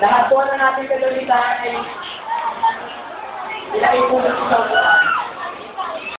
Lahat po na natin kagalitan ay ilagay po sa